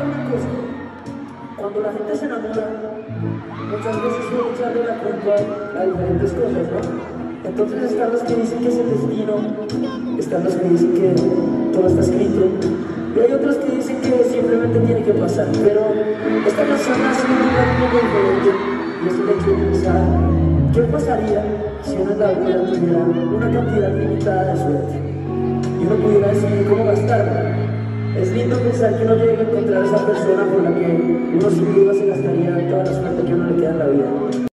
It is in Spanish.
una. Cuando la gente se enamora, muchas veces suele echarle la culpa a diferentes cosas, ¿no? Entonces están los que dicen que es el destino, están los que dicen que todo está escrito, y hay otros que dicen que simplemente tiene que pasar. Pero esta canción nace en un poco diferente, y es el hecho de pensar, ¿qué pasaría si uno en la vida tuviera una cantidad limitada de suerte? Es lindo pensar que uno llega a encontrar a esa persona por la que uno sin duda se gastaría toda la suerte que uno le queda en la vida.